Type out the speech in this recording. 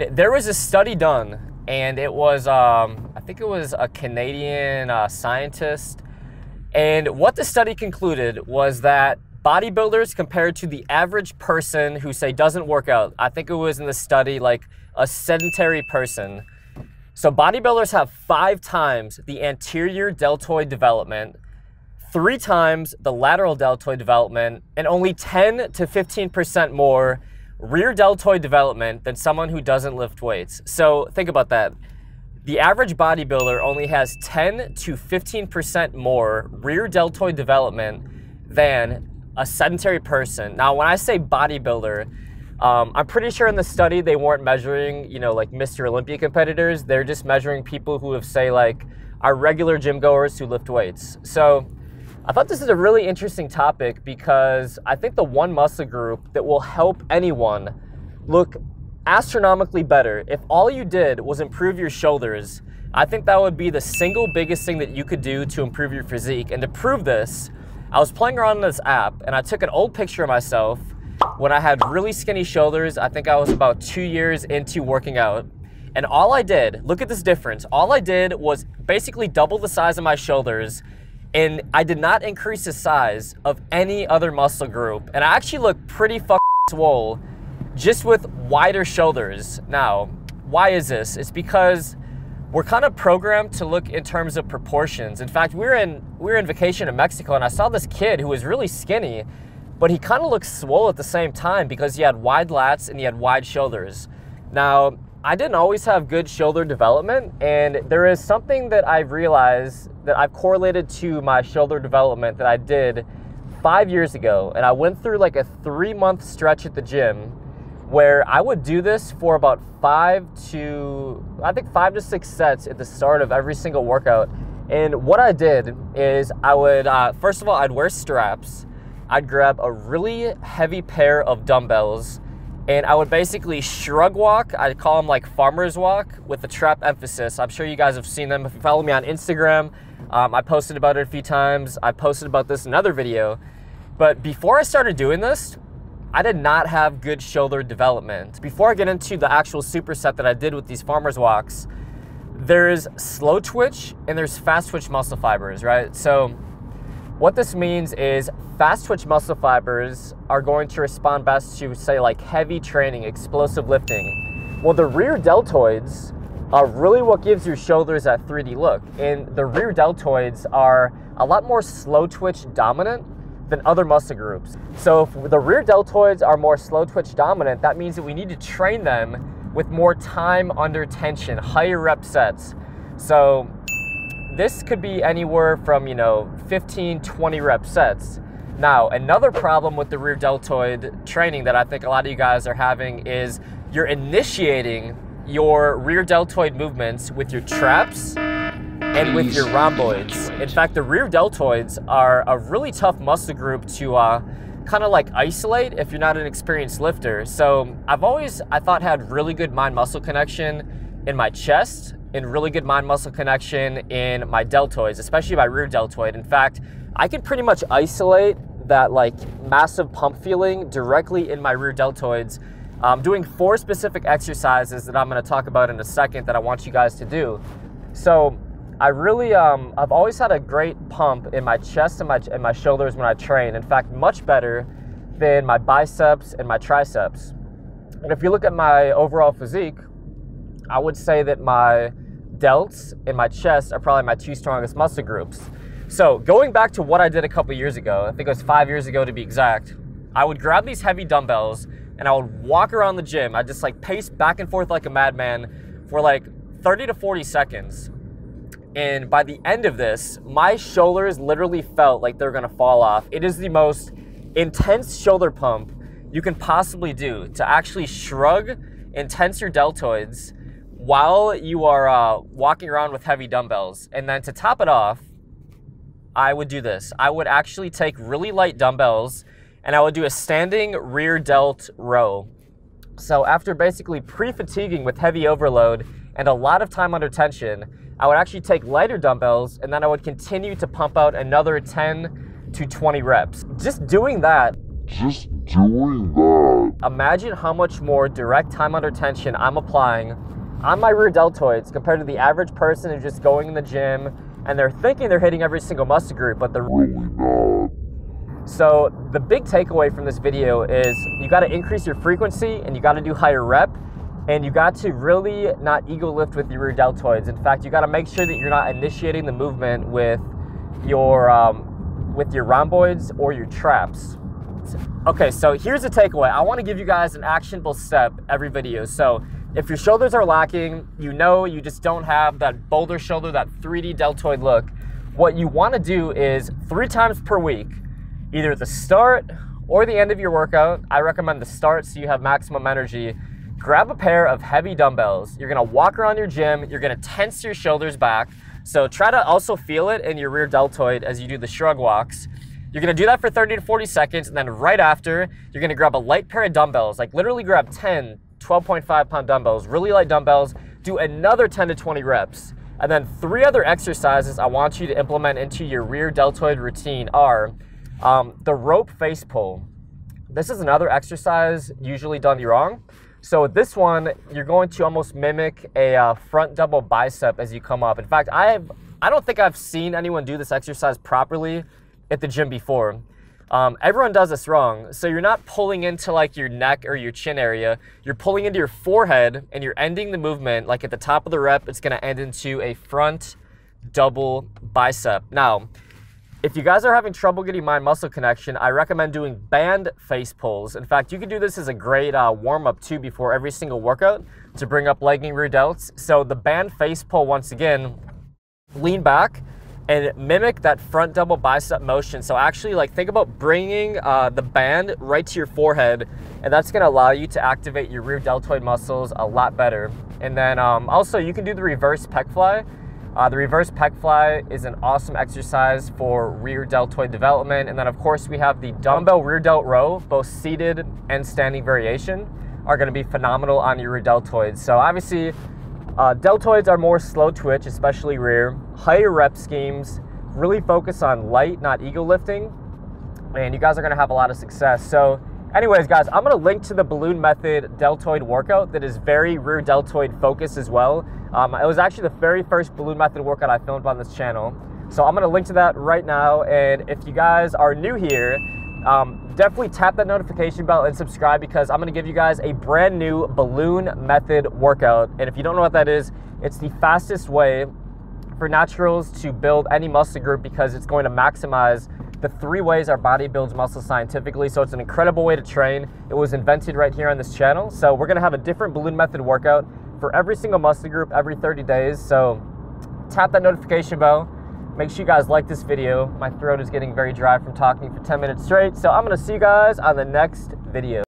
There was a study done, and it was, um, I think it was a Canadian uh, scientist. And what the study concluded was that bodybuilders compared to the average person who, say, doesn't work out, I think it was in the study like a sedentary person. So bodybuilders have five times the anterior deltoid development, three times the lateral deltoid development, and only 10 to 15% more rear deltoid development than someone who doesn't lift weights. So think about that. The average bodybuilder only has 10 to 15% more rear deltoid development than a sedentary person. Now, when I say bodybuilder, um, I'm pretty sure in the study they weren't measuring, you know, like Mr. Olympia competitors. They're just measuring people who have, say, like, are regular gym goers who lift weights. So I thought this is a really interesting topic because I think the one muscle group that will help anyone look astronomically better, if all you did was improve your shoulders, I think that would be the single biggest thing that you could do to improve your physique. And to prove this, I was playing around in this app and I took an old picture of myself when I had really skinny shoulders. I think I was about two years into working out. And all I did, look at this difference, all I did was basically double the size of my shoulders and I did not increase the size of any other muscle group. And I actually look pretty fucking swole just with wider shoulders. Now, why is this? It's because we're kind of programmed to look in terms of proportions. In fact, we were in we were in vacation in Mexico and I saw this kid who was really skinny, but he kind of looked swole at the same time because he had wide lats and he had wide shoulders. Now, I didn't always have good shoulder development, and there is something that I've realized that I've correlated to my shoulder development that I did five years ago. And I went through like a three month stretch at the gym where I would do this for about five to, I think, five to six sets at the start of every single workout. And what I did is I would, uh, first of all, I'd wear straps. I'd grab a really heavy pair of dumbbells and I would basically shrug walk. I'd call them like farmer's walk with the trap emphasis. I'm sure you guys have seen them. If you follow me on Instagram, um, I posted about it a few times. I posted about this in another video. But before I started doing this, I did not have good shoulder development. Before I get into the actual superset that I did with these farmer's walks, there's slow twitch and there's fast twitch muscle fibers, right? So what this means is fast twitch muscle fibers are going to respond best to say like heavy training, explosive lifting. Well, the rear deltoids are really what gives your shoulders that 3D look. And the rear deltoids are a lot more slow twitch dominant than other muscle groups. So if the rear deltoids are more slow twitch dominant, that means that we need to train them with more time under tension, higher rep sets. So this could be anywhere from, you know, 15, 20 rep sets. Now, another problem with the rear deltoid training that I think a lot of you guys are having is you're initiating your rear deltoid movements with your traps and with your rhomboids. In fact, the rear deltoids are a really tough muscle group to uh, kind of like isolate if you're not an experienced lifter. So I've always, I thought, had really good mind muscle connection in my chest and really good mind muscle connection in my deltoids, especially my rear deltoid. In fact, I can pretty much isolate that like massive pump feeling directly in my rear deltoids. I'm doing four specific exercises that I'm going to talk about in a second that I want you guys to do. So I really, um, I've always had a great pump in my chest and my, and my shoulders when I train. In fact, much better than my biceps and my triceps. And if you look at my overall physique, I would say that my delts and my chest are probably my two strongest muscle groups. So going back to what I did a couple years ago, I think it was five years ago to be exact, I would grab these heavy dumbbells and I would walk around the gym. I'd just like pace back and forth like a madman for like 30 to 40 seconds. And by the end of this, my shoulders literally felt like they're gonna fall off. It is the most intense shoulder pump you can possibly do to actually shrug and tense your deltoids while you are uh, walking around with heavy dumbbells. And then to top it off, I would do this. I would actually take really light dumbbells and I would do a standing rear delt row. So after basically pre-fatiguing with heavy overload and a lot of time under tension, I would actually take lighter dumbbells and then I would continue to pump out another 10 to 20 reps. Just doing that just doing that. Imagine how much more direct time under tension I'm applying on my rear deltoids compared to the average person who's just going in the gym and they're thinking they're hitting every single muscle group, but they're Really not. So the big takeaway from this video is you got to increase your frequency and you got to do higher rep and you got to really not ego lift with your rear deltoids. In fact, you got to make sure that you're not initiating the movement with your um, with your rhomboids or your traps. Okay, so here's the takeaway. I want to give you guys an actionable step every video. So if your shoulders are lacking, you know you just don't have that boulder shoulder, that 3D deltoid look. What you want to do is three times per week, either at the start or the end of your workout. I recommend the start so you have maximum energy. Grab a pair of heavy dumbbells. You're gonna walk around your gym, you're gonna tense your shoulders back. So try to also feel it in your rear deltoid as you do the shrug walks. You're gonna do that for 30 to 40 seconds, and then right after, you're gonna grab a light pair of dumbbells, like literally grab 10, 12.5 pound dumbbells, really light dumbbells, do another 10 to 20 reps. And then three other exercises I want you to implement into your rear deltoid routine are um, the rope face pull. This is another exercise usually done wrong. So with this one, you're going to almost mimic a uh, front double bicep as you come up. In fact, I have, I don't think I've seen anyone do this exercise properly at the gym before. Um, everyone does this wrong. So you're not pulling into like your neck or your chin area. You're pulling into your forehead and you're ending the movement like at the top of the rep, it's gonna end into a front double bicep. Now, if you guys are having trouble getting mind muscle connection, I recommend doing band face pulls. In fact, you can do this as a great uh, warm up too before every single workout to bring up legging rear delts. So the band face pull, once again, lean back and mimic that front double bicep motion. So actually like think about bringing uh, the band right to your forehead and that's gonna allow you to activate your rear deltoid muscles a lot better. And then um, also you can do the reverse pec fly. Uh, the reverse pec fly is an awesome exercise for rear deltoid development. And then of course we have the dumbbell rear delt row, both seated and standing variation are gonna be phenomenal on your rear deltoids. So obviously uh, deltoids are more slow twitch, especially rear. Higher rep schemes really focus on light, not ego lifting, and you guys are gonna have a lot of success. So, anyways, guys, I'm gonna link to the balloon method deltoid workout that is very rear deltoid focused as well. Um, it was actually the very first balloon method workout I filmed on this channel. So I'm gonna link to that right now. And if you guys are new here, um, definitely tap that notification bell and subscribe because I'm gonna give you guys a brand new balloon method workout. And if you don't know what that is, it's the fastest way for naturals to build any muscle group because it's going to maximize the three ways our body builds muscle scientifically. So it's an incredible way to train. It was invented right here on this channel. So we're gonna have a different balloon method workout for every single muscle group every 30 days. So tap that notification bell Make sure you guys like this video. My throat is getting very dry from talking for 10 minutes straight. So I'm gonna see you guys on the next video.